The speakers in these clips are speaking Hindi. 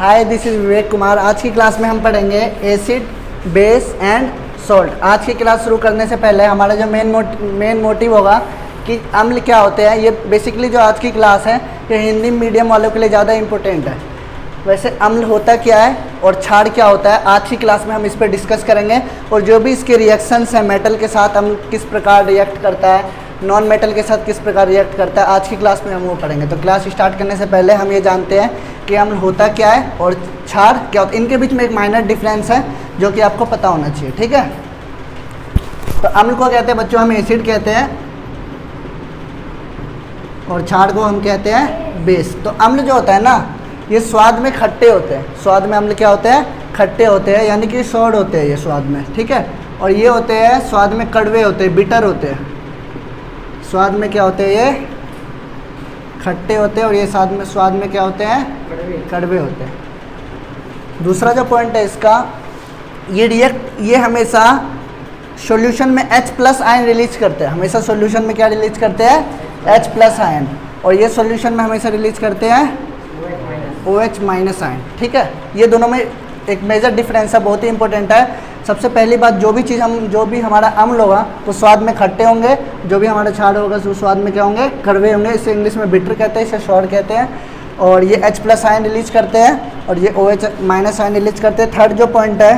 Hi this is Vivek Kumar आज की क्लास में हम पढ़ेंगे एसिड बेस एंड सॉल्ट आज की क्लास शुरू करने से पहले हमारा जो मेन मेन मोटिव होगा कि अम्ल क्या होते हैं, ये बेसिकली जो आज की क्लास है, ये हिंदी मीडियम वालों के लिए ज़्यादा इंपॉर्टेंट है। वैसे अम्ल होता क्या है और छाड़ क्या होता है, आज की क्लास में हम इस पर डिस्कस करेंगे और जो भी इसके रिएक्शंस हैं मेटल के साथ अम्ल किस प्रकार रिएक्ट करता है नॉन मेटल के साथ किस प्रकार रिएक्ट करता है, आज की क्लास में हम वो पढ़ेंगे। तो क्लास स्टार्ट करने से पहले हम ये जानते हैं कि अम्ल होता क्या है और क्षार क्या होता है। इनके बीच में एक माइनर डिफरेंस है जो कि आपको पता होना चाहिए, ठीक है? तो अम्ल को कहते हैं, बच्चों, हम एसिड कहते हैं और छाड़ को हम कहते हैं बेस तो अम्ल जो होता है ना, ये स्वाद में खट्टे होते हैं। स्वाद में अम्ल क्या होते हैं? खट्टे होते हैं, यानी कि सौड़ होते हैं ये स्वाद में, ठीक है? और ये होते हैं, स्वाद में कड़वे होते हैं बिटर होते हैं। स्वाद में क्या होते हैं ये? खट्टे होते हैं और ये स्वाद में स्वाद में क्या होते हैं? कड़वे। होते हैं। दूसरा जो पॉइंट है इसका ये रिएक्ट ये हमेशा सॉल्यूशन में H प्लस आयन रिलीज़ करते हैं। हमेशा सॉल्यूशन में क्या रिलीज़ करते हैं? H प्लस आयन और ये सॉल्यूशन में हमेशा रिलीज़ करते हैं? एच माइनस आयन ठीक है? ये दोनों में एक मेजर डिफरेंस है बहुत ही इंपॉर्टेंट है। सबसे पहली बात, जो भी चीज़ हम, जो भी हमारा अम्ल होगा तो स्वाद में खट्टे होंगे। जो भी हमारा छाड़ होगा तो स्वाद में क्या होंगे? कड़वे होंगे, इसे इंग्लिश में बिटर कहते हैं, इसे शॉर कहते हैं। और ये H प्लस आयन रिलीज़ करते हैं, और ये O H minus ion release करते हैं। थर्ड जो पॉइंट है,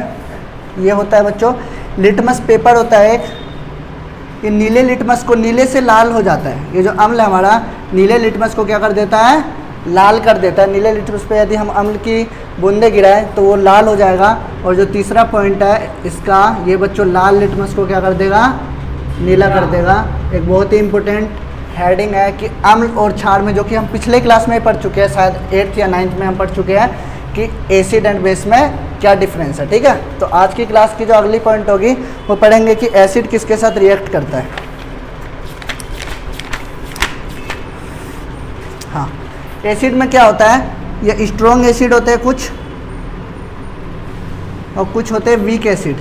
ये होता है बच्चों लिटमस पेपर होता है एक। ये नीले लिटमस को नीले से लाल हो जाता है। ये जो अम्ल है हमारा, नीले लिटमस को क्या कर देता है? लाल कर देता है। नीले लिटमस पे यदि हम अम्ल की बूंदे गिराएँ तो वो लाल हो जाएगा। और जो तीसरा पॉइंट है, इसका ये बच्चों लाल लिटमस को क्या कर देगा? नीला कर देगा। एक बहुत ही इम्पोर्टेंट हेडिंग है कि अम्ल और क्षार में जो कि हम पिछले क्लास में पढ़ चुके हैं, शायद एट्थ या नाइन्थ में हम पढ़ चुके हैं कि एसिड एंड बेस में क्या डिफरेंस है, ठीक है? तो आज की क्लास की जो अगली पॉइंट होगी, वो पढ़ेंगे कि एसिड किसके साथ रिएक्ट करता हाँ। एसिड में क्या होता है? ये स्ट्रॉन्ग एसिड होते हैं कुछ और कुछ होते हैं वीक एसिड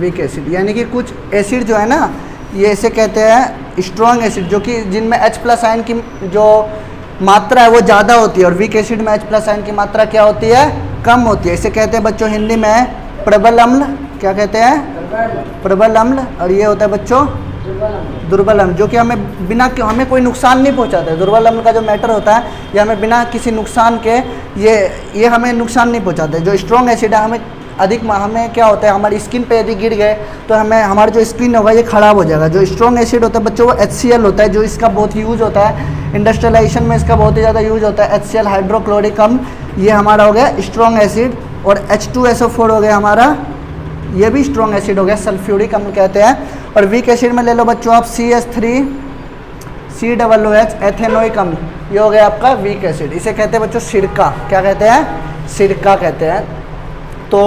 वीक एसिड यानी कि कुछ एसिड जो है ना ये ऐसे कहते हैं स्ट्रॉन्ग एसिड जो कि जिनमें H प्लस आयन की जो मात्रा है वो ज़्यादा होती है और वीक एसिड में H प्लस आयन की मात्रा क्या होती है? कम होती है। इसे कहते हैं बच्चों हिंदी में प्रबल अम्ल क्या कहते हैं? प्रबल अम्ल और ये होता है बच्चों दुर्बल अम्ल जो कि हमें बिना हमें कोई नुकसान नहीं पहुंचाता है। दुर्बल अम्ल का जो मैटर होता है, ये हमें बिना किसी नुकसान के, ये ये हमें नुकसान नहीं पहुंचाते जो स्ट्रॉन्ग एसिड है, हमें अधिक हमें क्या होता है, हमारी स्किन पे यदि गिर गए तो हमें, हमारा जो स्किन होगा, ये ख़राब हो जाएगा। जो स्ट्रॉन्ग एसिड होता है, बच्चों, वो एच होता है, जो इसका बहुत यूज़ होता है। इंडस्ट्रियलाइजेशन में इसका बहुत ही ज़्यादा यूज़ होता है। एच हाइड्रोक्लोरिक ये हमारा हो गया स्ट्रॉन्ग एसिड और एच हो गया हमारा, ये भी स्ट्रॉन्ग एसिड हो गया। सल्फ्यूरिक कहते हैं। और वीक एसिड में ले लो बच्चों आप C S three C double O H ethanoic अम्ल ये हो गया आपका वीक एसिड इसे कहते हैं बच्चों सिरका। क्या कहते हैं? सिरका कहते हैं। तो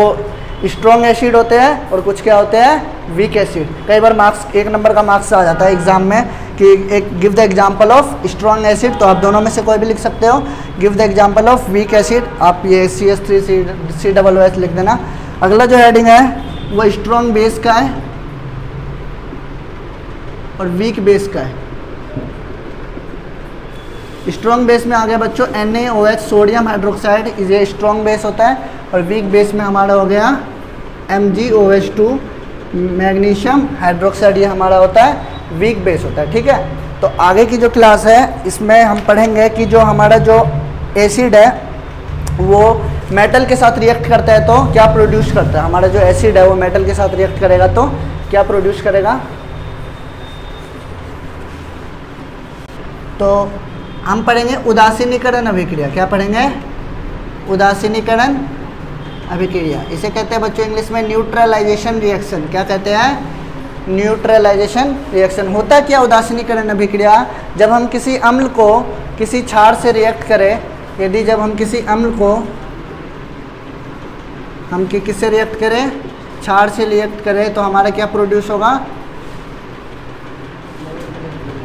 स्ट्रॉन्ग एसिड होते हैं और कुछ क्या होते हैं? वीक एसिड कई बार मार्क्स एक नंबर का मार्क्स आ जाता है एग्ज़ाम में कि एक give the example of strong acid तो आप दोनों में से कोई भी लिख सकते हो। Give the example of weak acid आप ये C S three C C double O H लिख देना। अगला जो हेडिंग है, वो स्ट्रॉन्ग बेस का है। और वीक बेस का है। स्ट्रॉन्ग बेस में आ गया बच्चों एन सोडियम हाइड्रोक्साइड ये स्ट्रॉन्ग बेस होता है और वीक बेस में हमारा हो गया M G O H two magnesium hydroxide ये हमारा होता है वीक बेस होता है, ठीक है? तो आगे की जो क्लास है, इसमें हम पढ़ेंगे कि जो हमारा जो एसिड है, वो मेटल के साथ रिएक्ट करता है तो क्या प्रोड्यूस करता है? हमारा जो एसिड है, वो मेटल के साथ रिएक्ट करेगा तो क्या प्रोड्यूस करेगा? तो हम पढ़ेंगे उदासीनीकरण अभिक्रिया। क्या पढ़ेंगे? उदासीनीकरण अभिक्रिया। इसे कहते हैं बच्चों इंग्लिश में न्यूट्रलाइजेशन रिएक्शन क्या कहते हैं? न्यूट्रलाइजेशन रिएक्शन होता क्या उदासीनीकरण अभिक्रिया? जब हम किसी अम्ल को किसी क्षार से रिएक्ट करें, यदि जब हम किसी अम्ल को हम किससे रिएक्ट करें क्षार से रिएक्ट करें तो हमारा क्या प्रोड्यूस होगा?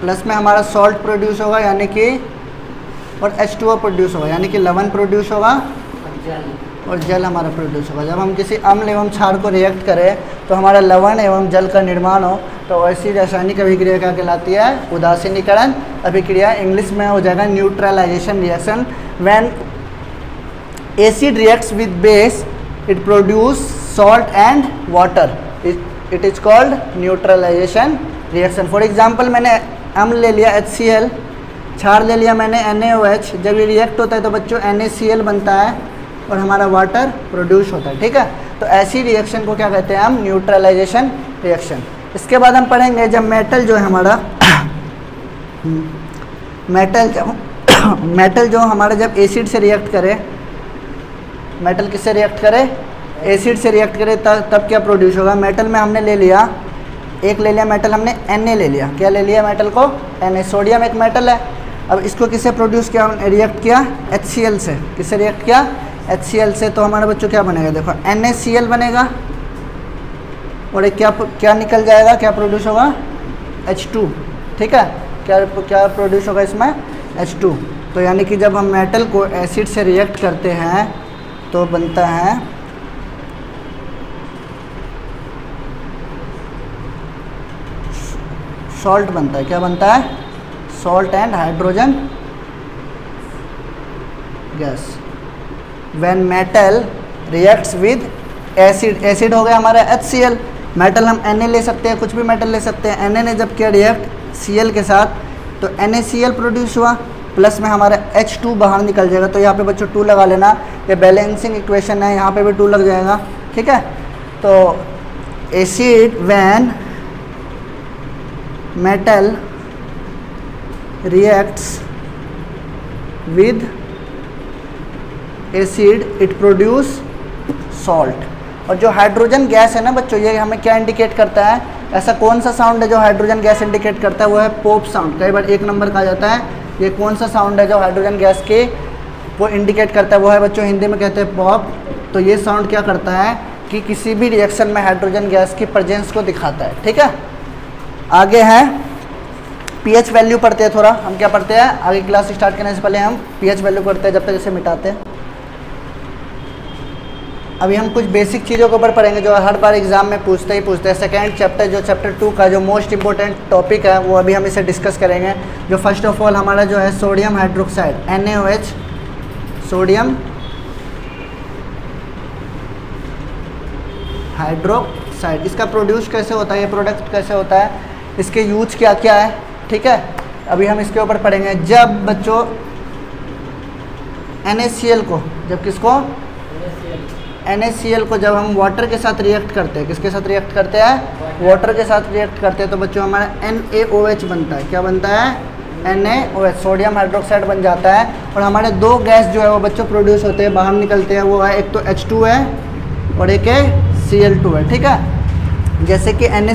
प्लस में हमारा सॉल्ट प्रोड्यूस होगा, यानी कि और एच H2O प्रोड्यूस होगा, यानी कि लवन प्रोड्यूस होगा और जल हमारा प्रोड्यूस होगा। जब हम किसी अम्ल एवं क्षार को रिएक्ट करें तो हमारा लवण एवं जल का निर्माण हो तो ऐसी रासायनिक अभिक्रिया क्या कहलाती है? उदासीनीकरण अभिक्रिया। इंग्लिश में हो जाएगा neutralisation reaction when acid reacts with base it produce salt and water it is called neutralisation reaction for example मैंने अम्ल ले लिया एच सी एल क्षार ले लिया मैंने एन ए ओ एच जब ये रिएक्ट होता है तो बच्चों एन ए सी एल बनता है और हमारा वाटर प्रोड्यूस होता है, ठीक है? तो ऐसी रिएक्शन को क्या कहते हैं हम? न्यूट्रलाइजेशन रिएक्शन इसके बाद हम पढ़ेंगे जब मेटल जो है हमारा मेटल जब मेटल जो हमारा जब एसिड से रिएक्ट करे मेटल किससे रिएक्ट करे? एसिड से रिएक्ट करे तब तब क्या प्रोड्यूस होगा? मेटल में हमने ले लिया एक ले लिया मेटल हमने एन ले लिया। क्या ले लिया मेटल को? एन सोडियम एक मेटल है। अब इसको किससे प्रोड्यूस किया? हमने रिएक्ट किया एचसीएल से। किससे रिएक्ट किया? एचसीएल से। तो हमारे बच्चों क्या बनेगा? देखो एनएसीएल बनेगा। और एक क्या क्या निकल जाएगा? क्या प्रोड्यूस होगा? H2 ठीक है? क्या क्या प्रोड्यूस होगा इसमें? H2 तो यानी कि जब हम मेटल को एसिड से रिएक्ट करते हैं तो बनता है सॉल्ट बनता है। क्या बनता है? Salt and hydrogen gas when metal reacts with acid acid हो गया हमारा एच मेटल हम एन ले सकते हैं, कुछ भी मेटल ले सकते हैं। एन ने जब किया रिएक्ट सी के साथ तो एन प्रोड्यूस हुआ प्लस में हमारा H2 बाहर निकल जाएगा। तो यहाँ पे बच्चों टू लगा लेना। ये बैलेंसिंग इक्वेशन है, यहाँ पे भी टू लग जाएगा। ठीक है? तो acid when metal reacts with acid it produce salt और जो हाइड्रोजन गैस है ना बच्चों, ये हमें क्या इंडिकेट करता है? ऐसा कौन सा साउंड है जो हाइड्रोजन गैस इंडिकेट करता है? वो है पोप साउंड कई बार एक नंबर कहा जाता है, ये कौन सा साउंड है जो हाइड्रोजन गैस के वो इंडिकेट करता है? वो है बच्चों, हिंदी में कहते हैं पॉप तो ये साउंड क्या करता है कि किसी भी रिएक्शन में हाइड्रोजन गैस की प्रजेंस को दिखाता है, ठीक है? आगे है। पीएच वैल्यू पढ़ते हैं थोड़ा। हम क्या पढ़ते हैं? आगे क्लास स्टार्ट करने से पहले हम पीएच वैल्यू पढ़ते हैं, जब तक इसे मिटाते हैं। अभी हम कुछ बेसिक चीज़ों के ऊपर पढ़ेंगे, जो हर बार एग्ज़ाम में पूछते ही पूछते हैं। सेकेंड चैप्टर जो चैप्टर टू का जो मोस्ट इंपॉर्टेंट टॉपिक है, वो अभी हम इसे डिस्कस करेंगे। जो फ़र्स्ट ऑफ़ ऑल हमारा जो है sodium hydroxide N sodium hydroxide इसका प्रोड्यूस कैसे होता है? ये प्रोडक्ट कैसे होता है? इसके यूज़ क्या क्या है? ठीक है? अभी हम इसके ऊपर पढ़ेंगे। जब बच्चों एन को, जब किसको? एन को जब हम वाटर के साथ रिएक्ट करते हैं, किसके साथ रिएक्ट करते हैं? वाटर के साथ रिएक्ट करते हैं तो बच्चों, हमारा एन बनता है। क्या बनता है? एन सोडियम हाइड्रोक्साइड बन जाता है। और हमारे दो गैस जो है, वो बच्चों प्रोड्यूस होते हैं, बाहर निकलते हैं, वो है, एक तो एच है और एक है सी है। ठीक है? जैसे कि एन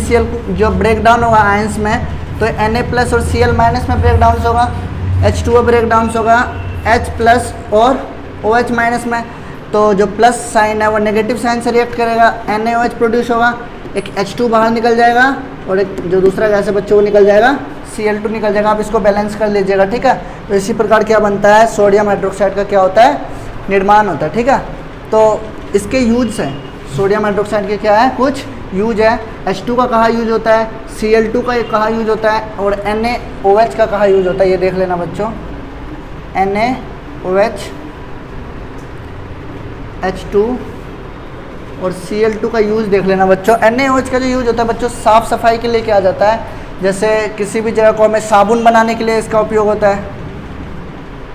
जो ब्रेक डाउन होगा आयंस में तो एन प्लस और सी माइनस में ब्रेक डाउन होगा एच टू ब्रेक डाउन होगा एच प्लस और ओ OH माइनस में। तो जो प्लस साइन है वो नेगेटिव साइन से रिएक्ट करेगा एन प्रोड्यूस होगा, एक H2 बाहर निकल जाएगा और एक जो दूसरा गैस है बच्चों को निकल जाएगा Cl2 निकल जाएगा। आप इसको बैलेंस कर लीजिएगा, ठीक है? तो इसी प्रकार क्या बनता है? सोडियम हाइड्रोक्साइड का क्या होता है? निर्माण होता है, ठीक है? तो इसके यूज़ हैं। सोडियम हाइड्रोक्साइड के क्या है? कुछ यूज़ है H2 का कहाँ यूज़ होता है Cl2 का कहाँ यूज़ होता है और NaOH का कहाँ यूज़ होता है, ये देख लेना बच्चों। NaOH एच एच टू और सी एल टू का यूज़ देख लेना बच्चों। एन ए ओ एच का जो यूज़ होता है बच्चों, साफ़ सफ़ाई के लिए क्या जाता है। जैसे किसी भी जगह को हमें साबुन बनाने के लिए इसका उपयोग होता है।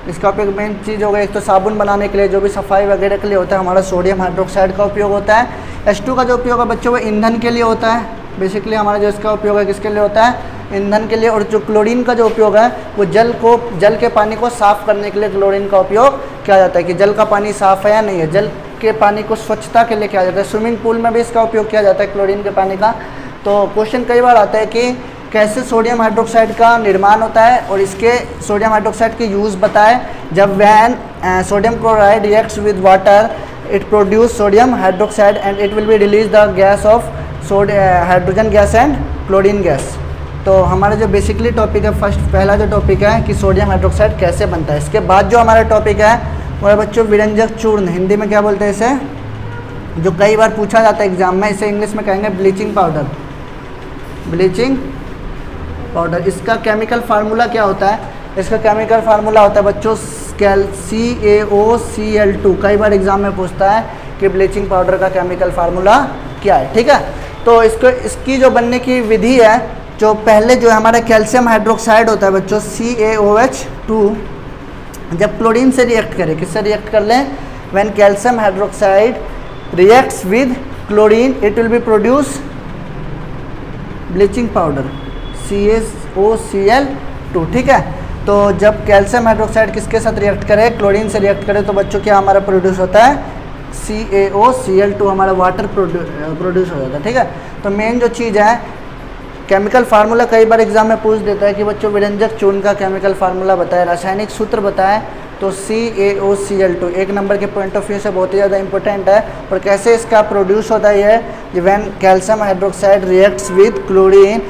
इसका उपयोग मेन चीज़ हो गई एक तो साबुन बनाने के लिए, जो भी सफ़ाई वगैरह के लिए होता है, हमारा सोडियम हाइड्रोक्साइड का उपयोग होता है। एच का जो उपयोग है बच्चों वो ईंधन के लिए होता है बेसिकली हमारा जो इसका उपयोग है किसके लिए होता है? ईंधन के लिए और जो क्लोरीन का जो उपयोग है, वो जल को, जल के पानी को साफ़ करने के लिए क्लोरीन का उपयोग किया जाता है कि जल का पानी साफ़ है या नहीं है। जल के पानी को स्वच्छता के लिए किया जाता है। स्विमिंग पूल में भी इसका उपयोग किया जाता है क्लोरीन के पानी का। तो क्वेश्चन कई बार आता है कि कैसे सोडियम हाइड्रोक्साइड का निर्माण होता है और इसके सोडियम हाइड्रोक्साइड के यूज़ बताए जब when sodium chloride reacts with water it produce sodium hydroxide and it will be release the gas of hydrogen gas and chlorine gas तो हमारा जो बेसिकली टॉपिक है फ़र्स्ट पहला जो टॉपिक है कि सोडियम हाइड्रोक्साइड कैसे बनता है। इसके बाद जो हमारा टॉपिक है वो है बच्चों विरंजक चूर्ण, हिंदी में क्या बोलते हैं इसे? जो कई बार पूछा जाता है एग्ज़ाम में, इसे इंग्लिश में कहेंगे ब्लीचिंग पाउडर ब्लीचिंग पाउडर इसका केमिकल फार्मूला क्या होता है? इसका केमिकल फार्मूला होता है बच्चों कैल सी A O C L to कई बार एग्ज़ाम में पूछता है कि ब्लीचिंग पाउडर का केमिकल फार्मूला क्या है, ठीक है? तो इसको, इसकी जो बनने की विधि है, जो पहले जो हमारा कैल्शियम हाइड्रोक्साइड होता है बच्चों C A O H two जब क्लोरीन से रिएक्ट करें, किससे रिएक्ट कर लें? When calcium hydroxide reacts with chlorine it will be produce bleaching powder C S O C L two ठीक है? तो जब कैल्शियम हाइड्रोक्साइड किसके साथ रिएक्ट करे? क्लोरीन से रिएक्ट करे तो बच्चों क्या हमारा प्रोड्यूस होता है? C A O C L two हमारा वाटर प्रोड्यूस हो जाता है, ठीक है? तो मेन जो चीज़ है केमिकल फार्मूला कई बार एग्ज़ाम में पूछ देता है कि बच्चों विरंजक चून का केमिकल फार्मूला बताए, रासायनिक सूत्र बताएँ तो C A O C L two एक नंबर के पॉइंट ऑफ़ व्यू से बहुत ही ज़्यादा इंपॉर्टेंट है। और कैसे इसका प्रोड्यूस होता है ये? When calcium hydroxide reacts with chlorine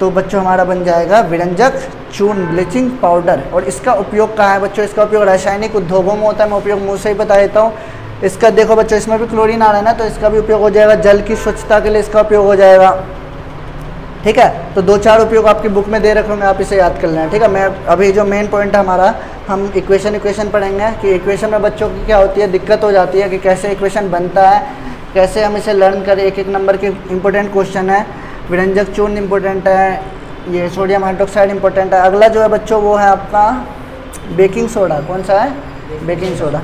तो बच्चों, हमारा बन जाएगा विरंजक चून ब्लीचिंग पाउडर। और इसका उपयोग कहाँ है बच्चों? इसका उपयोग रासायनिक उद्योगों में होता है। मैं उपयोग मुँह से ही बता देता हूँ। इसका देखो बच्चों, इसमें भी क्लोरीन आ रहा है ना तो इसका भी उपयोग हो जाएगा। जल की स्वच्छता के लिए इसका उपयोग हो जाएगा। ठीक है? तो दो चार उपयोग आपकी बुक में दे रखे होंगे आप इसे याद कर लेना। ठीक है? मैं अभी जो मेन पॉइंट है हमारा, हम इक्वेशन इक्वेशन पढ़ेंगे कि इक्वेशन में बच्चों की क्या होती है, दिक्कत हो जाती है कि कैसे इक्वेशन बनता है, कैसे हम इसे लर्न करें। एक एक नंबर के इंपॉर्टेंट क्वेश्चन है। विरंजक चूर्ण इंपॉर्टेंट है, ये सोडियम हाइड्रोक्साइड इंपॉर्टेंट है। अगला जो है बच्चों, वो है आपका बेकिंग सोडा कौन सा है? बेकिंग सोडा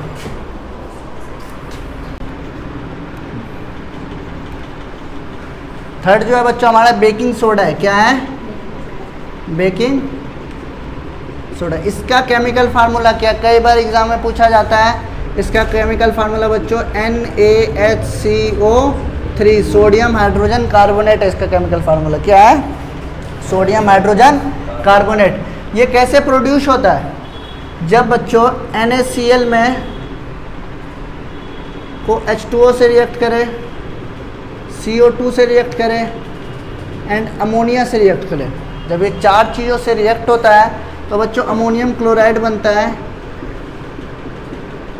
थर्ड जो है बच्चों, हमारा बेकिंग सोडा है। क्या है? बेकिंग सोडा इसका केमिकल फार्मूला क्या? कई बार एग्ज़ाम में पूछा जाता है। इसका केमिकल फार्मूला बच्चों N A H C O three sodium hydrogen carbonate इसका केमिकल फार्मूला क्या है? सोडियम हाइड्रोजन कार्बोनेट ये कैसे प्रोड्यूस होता है? जब बच्चों एन में को H2O से रिएक्ट करे CO2 से रिएक्ट करें एंड अमोनिया से रिएक्ट करें। जब ये चार चीज़ों से रिएक्ट होता है तो बच्चों अमोनियम क्लोराइड बनता है,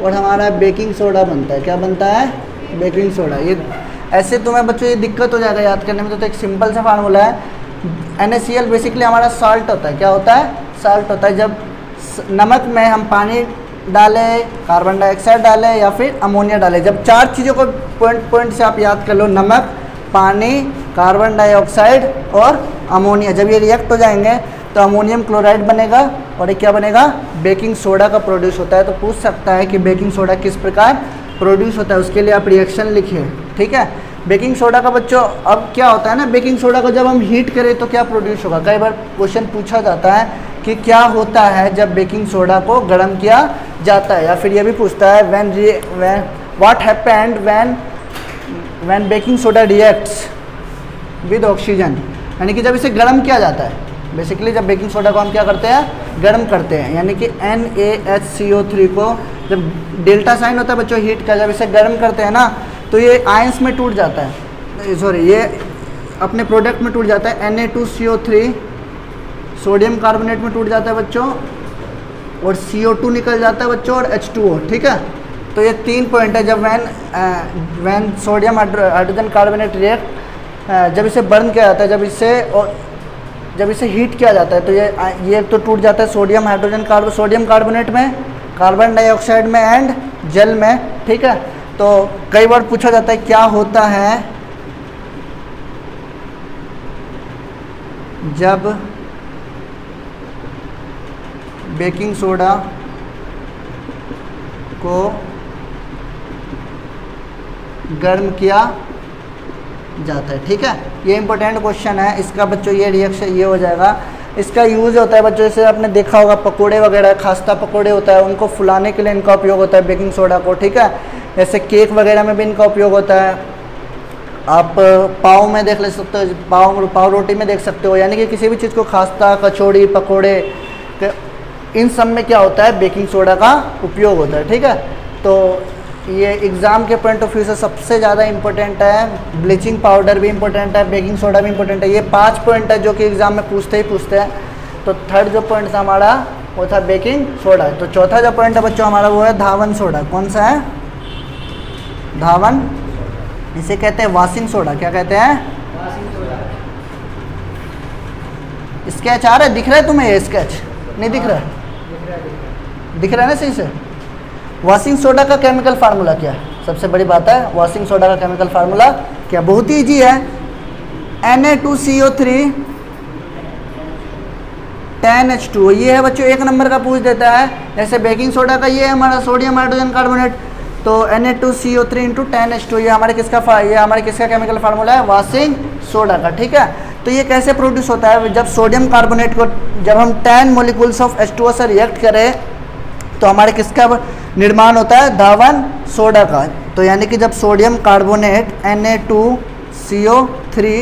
और हमारा बेकिंग सोडा बनता है। क्या बनता है? बेकिंग सोडा ये ऐसे तुम्हें बच्चों ये दिक्कत हो जाएगा याद करने में। तो, तो एक सिंपल सा फार्मूला है। एनएससीएल बेसिकली हमारा सॉल्ट होता है। क्या होता है? सॉल्ट होता है। जब नमक में हम पानी डालें कार्बन डाइऑक्साइड डालें या फिर अमोनिया डालें जब चार चीज़ों को पॉइंट पॉइंट से आप याद कर लो नमक पानी कार्बन डाइऑक्साइड और अमोनिया जब ये रिएक्ट हो जाएँगे तो अमोनियम क्लोराइड बनेगा और ये क्या बनेगा? बेकिंग सोडा का प्रोड्यूस होता है। तो पूछ सकता है कि बेकिंग सोडा किस प्रकार प्रोड्यूस होता है। उसके लिए आप रिएक्शन लिखिए ठीक है? बेकिंग सोडा का बच्चों, अब क्या होता है ना, बेकिंग सोडा को जब हम हीट करें तो क्या प्रोड्यूस होगा? कई बार क्वेश्चन पूछा जाता है कि क्या होता है जब बेकिंग सोडा को गर्म किया जाता है? या फिर ये भी पूछता है when when what happened when when baking soda reacts with oxygen यानी कि जब इसे गर्म किया जाता है। बेसिकली जब बेकिंग सोडा को हम क्या करते हैं? गर्म करते हैं। यानी कि N A H C O three को जब डेल्टा साइन होता है बच्चों हीट का जब इसे गर्म करते हैं ना तो ये आयंस में टूट जाता है। सॉरी ये अपने प्रोडक्ट में टूट जाता है। N A two C O three sodium carbonate में टूट जाता है बच्चों, और CO2 निकल जाता है बच्चों, और H2O ठीक है? तो ये तीन पॉइंट है। जब when when sodium hydrogen carbonate react जब इसे बर्न किया जाता है, जब इसे, और जब इसे हीट किया जाता है तो ये ये तो टूट जाता है sodium hydrogen carbo sodium carbonate में कार्बन डाइऑक्साइड में एंड जल में, ठीक है? तो कई बार पूछा जाता है, क्या होता है जब बेकिंग सोडा को गर्म किया जाता है? ठीक है? ये इंपॉर्टेंट क्वेश्चन है। इसका बच्चों, ये रिएक्शन ये हो जाएगा। इसका यूज़ होता है बच्चों, जैसे आपने देखा होगा, पकोड़े वगैरह, खास्ता पकोड़े होता है, उनको फुलाने के लिए इनका उपयोग होता है बेकिंग सोडा को। ठीक है? जैसे केक वगैरह में भी इनका उपयोग होता है। आप पाव में देख ले सकते हो, पाव पाव रोटी में देख सकते हो, यानी कि किसी भी चीज़ को खास्ता, कचौड़ी, पकौड़े इन सब में क्या होता है, बेकिंग सोडा का उपयोग होता है, ठीक है? तो ये एग्ज़ाम के पॉइंट ऑफ़ व्यू से सबसे ज़्यादा इंपॉर्टेंट है, ब्लीचिंग पाउडर भी इंपॉर्टेंट है, बेकिंग सोडा भी इंपॉर्टेंट है, ये पाँच पॉइंट है जो कि एग्ज़ाम में पूछते ही पूछते हैं। तो थर्ड जो पॉइंट था हमारा, वो था बेकिंग सोडा। तो चौथा जो पॉइंट है बच्चों, हमारा वो है धावन सोडा। कौन सा है? धावन, इसे कहते हैं वाशिंग सोडा। क्या कहते हैं? स्केच आ रहा दिख रहा है तुम्हें ये स्केच? नहीं दिख रहा दिख रहा है ना सही से? वॉशिंग सोडा का केमिकल फार्मूला क्या है? सबसे बड़ी बात है वॉशिंग सोडा का केमिकल फार्मूला क्या बहुत ही। ईजी है N A two C O three ten H two ये है बच्चों, एक नंबर का पूछ देता है। जैसे बेकिंग सोडा का ये है, हमारा सोडियम हाइड्रोजन कार्बोनेट तो N A two C O three into ten H two ये हमारे किसका ये हमारे किसका केमिकल फार्मूला है? वॉशिंग सोडा का, ठीक है? तो ये कैसे प्रोड्यूस होता है? जब सोडियम कार्बोनेट को, जब हम ten molecules of H two से रिएक्ट करें तो हमारे किसका निर्माण होता है? धावन सोडा का। तो यानी कि जब sodium carbonate N A two C O three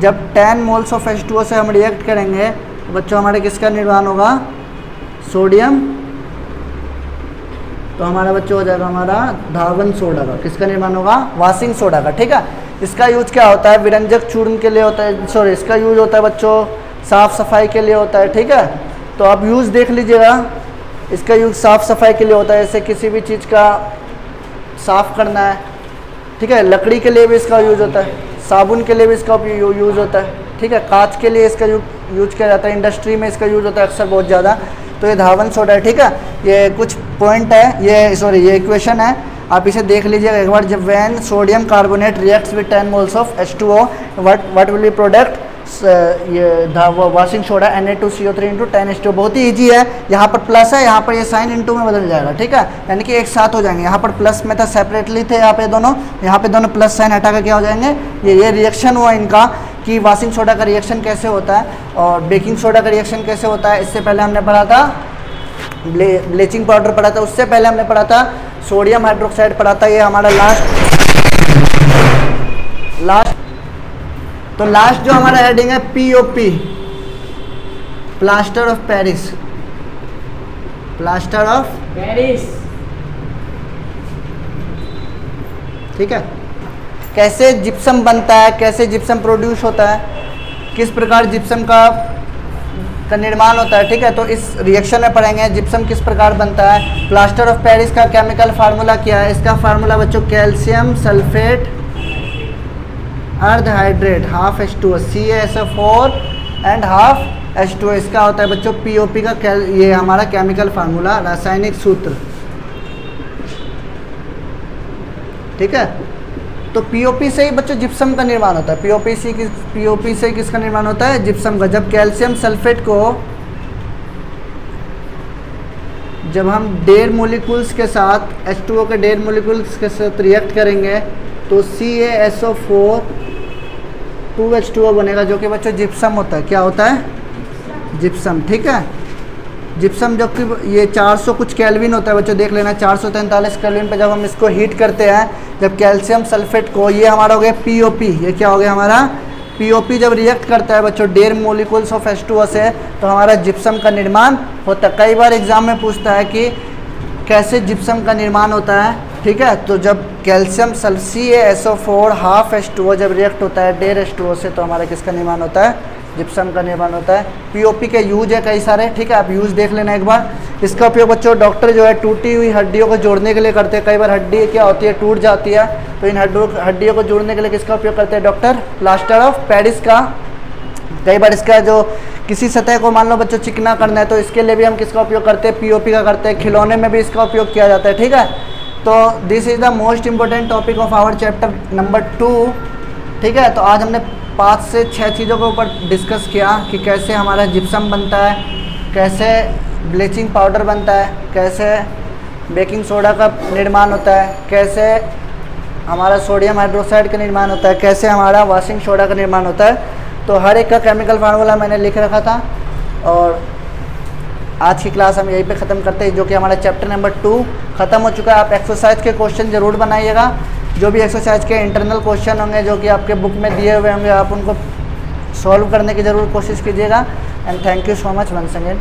जब ten moles of H two से हम रिएक्ट करेंगे तो बच्चों हमारे किसका निर्माण होगा? सोडियम तो हमारा बच्चों हो जाएगा हमारा धावन सोडा का। किसका निर्माण होगा? वाशिंग सोडा का, ठीक है? इसका यूज़ क्या होता है? विरंजक चूर्ण के लिए होता है सॉरी इसका यूज़ होता है बच्चों, साफ़ सफ़ाई के लिए होता है, ठीक है? तो आप यूज़ देख लीजिएगा। इसका यूज़ साफ़ सफ़ाई के लिए होता है, जैसे किसी भी चीज़ का साफ़ करना है, ठीक है? लकड़ी के लिए भी इसका यूज़ होता है, साबुन के लिए भी इसका यूज़ होता है। ठीक है, कांच के लिए इसका यूज़ किया जाता है, इंडस्ट्री में इसका यूज़ होता है अक्सर बहुत ज़्यादा। तो ये धावन सोडा है, ठीक है? ये कुछ पॉइंट है, ये सॉरी ये इक्वेशन है। आप इसे देख लीजिएगा एक बार, जब one sodium carbonate reacts with 10 moles of H2O what what will be product ये washing soda N A two C O three into ten H two बहुत ही ईजी है। यहाँ पर प्लस है, यहाँ पर ये साइन इंटू में बदल जाएगा, ठीक है? यानी कि एक साथ हो जाएँगे। यहाँ पर प्लस में था सेपरेटली थे यहाँ पे दोनों। यहाँ पे दोनों प्लस साइन हटा कर क्या हो जाएँगे। ये ये रिएक्शन हुआ इनका। कि वॉशिंग सोडा का रिएक्शन कैसे होता है और बेकिंग सोडा का रिएक्शन कैसे होता है इससे पहले हमने पढ़ा था ब्ले, ब्लीचिंग पाउडर पढ़ा था उससे पहले हमने पढ़ा था सोडियम हाइड्रोक्साइड पढ़ा था ये हमारा लास्ट लास्ट तो लास्ट जो हमारा हेडिंग है POP plaster of Paris plaster of Paris ठीक है? कैसे जिप्सम बनता है, कैसे जिप्सम प्रोड्यूस होता है, किस प्रकार जिप्सम का का निर्माण होता है, ठीक है? तो इस रिएक्शन में पढ़ेंगे जिप्सम किस प्रकार बनता है। प्लास्टर ऑफ़ पेरिस का केमिकल फार्मूला क्या है? इसका फार्मूला बच्चों कैल्शियम सल्फेट अर्ध hydrate half H two C S F four and half H two इसका होता है बच्चों पीओपी का ये हमारा केमिकल फार्मूला रासायनिक सूत्र। ठीक है? तो पीओपी से ही बच्चों जिप्सम का निर्माण होता है। पीओपी से किस पीओपी से किसका निर्माण होता है? जिप्सम का। जब कैल्शियम सल्फेट को, जब हम डेढ़ मोलिकुल्स के साथ एच टू ओ के डेढ़ मोलिकुल्स के साथ रिएक्ट करेंगे तो C A S O four two H two O बनेगा, जो कि बच्चों जिप्सम होता है। क्या होता है? जिप्सम ठीक है? जिप्सम जब कि ये 400 कुछ कैलविन होता है, बच्चों देख लेना, चार सौ तैंतालीस कैलविन पर जब हम इसको हीट करते हैं, जब कैल्शियम सल्फेट को ये हमारा हो गया पीओपी ये क्या हो गया हमारा? पीओपी जब रिएक्ट करता है बच्चों डेढ़ मोलिकुल्स ऑफ़ एच से तो हमारा जिप्सम का निर्माण होता है। कई बार एग्ज़ाम में पूछता है कि कैसे जिप्सम का निर्माण होता है, ठीक है? तो जब कैल्शियम सल C S O four half S two जब रिएक्ट होता है डेढ़ एस टू से तो हमारा किसका निर्माण होता है? जिप्सम का निर्माण होता है। पीओपी के यूज़ है कई सारे, ठीक है? आप यूज़ देख लेना एक बार। इसका उपयोग बच्चों डॉक्टर जो है, टूटी हुई हड्डियों को जोड़ने के लिए करते हैं। कई बार हड्डी क्या होती है, टूट जाती है तो इन हड्डियों हड्डियों को जोड़ने के लिए किसका उपयोग करते हैं डॉक्टर प्लास्टर ऑफ़ पेरिस का। कई बार इसका जो किसी सतह को मान लो बच्चों, चिकना करना है तो इसके लिए भी हम किसका उपयोग करते हैं? पीओपी का करते हैं। खिलौने में भी इसका उपयोग किया जाता है, ठीक है? तो this is the most important topic of our chapter number two ठीक है तो आज हमने पाँच से छः चीज़ों के ऊपर डिस्कस किया कि कैसे हमारा जिप्सम बनता है, कैसे ब्लीचिंग पाउडर बनता है, कैसे बेकिंग सोडा का निर्माण होता है, कैसे हमारा सोडियम हाइड्रोक्साइड का निर्माण होता है, कैसे हमारा वॉशिंग सोडा का निर्माण होता है। तो हर एक का केमिकल फार्मूला मैंने लिख रखा था और आज की क्लास हम यहीं पे ख़त्म करते हैं, जो कि हमारा चैप्टर नंबर टू ख़त्म हो चुका है। आप एक्सरसाइज के क्वेश्चन ज़रूर बनाइएगा। जो भी एक्सरसाइज के इंटरनल क्वेश्चन होंगे, जो कि आपके बुक में दिए हुए होंगे, आप उनको सॉल्व करने की ज़रूर कोशिश कीजिएगा। And thank you so much once again